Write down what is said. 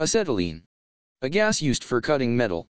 Acetylene. A gas used for cutting metal.